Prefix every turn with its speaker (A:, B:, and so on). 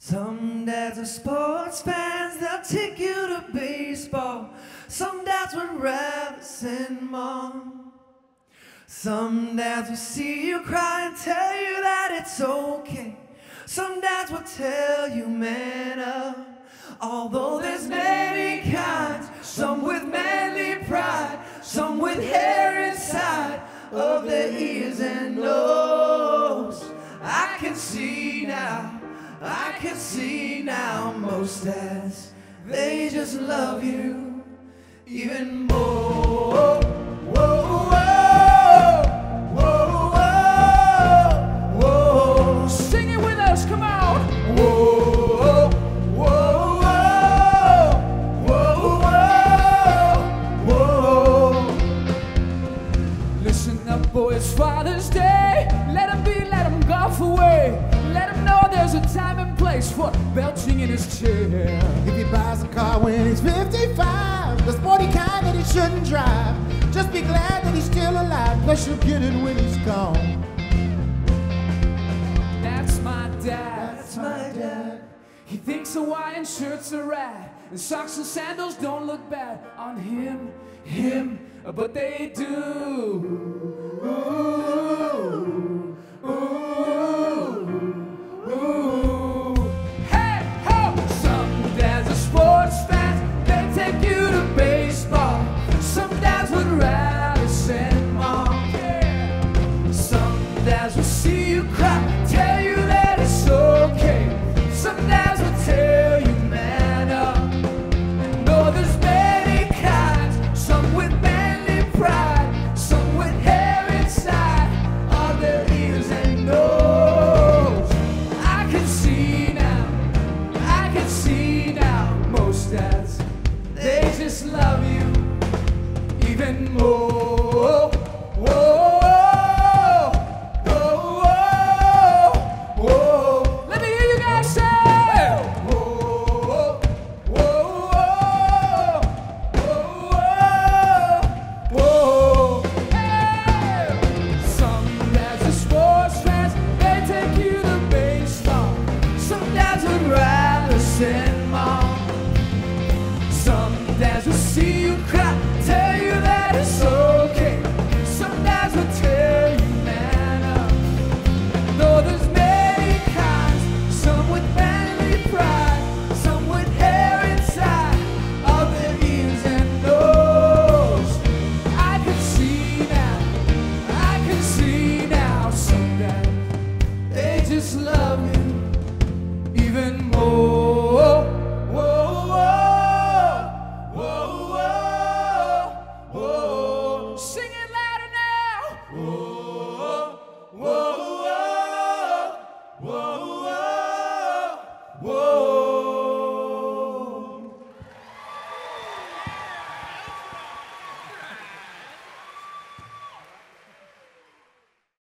A: Some dads are sports fans, they'll take you to baseball. Some dads would rather send mom. Some dads will see you cry and tell you that it's okay. Some dads will tell you, man up. Although there's many kinds, some with manly pride, some with hair inside of their ears and nose. I can see can see now most dads, they just love you even more. Whoa, whoa, whoa,
B: belching in his chair.
C: If he buys a car when he's 55, the sporty kind that he shouldn't drive, just be glad that he's still alive. Plus, you'll get it when he's gone.
B: That's my dad.
A: That's my dad.
B: He thinks Hawaiian shirts are rad, and socks and sandals don't look bad on him, him, but they do.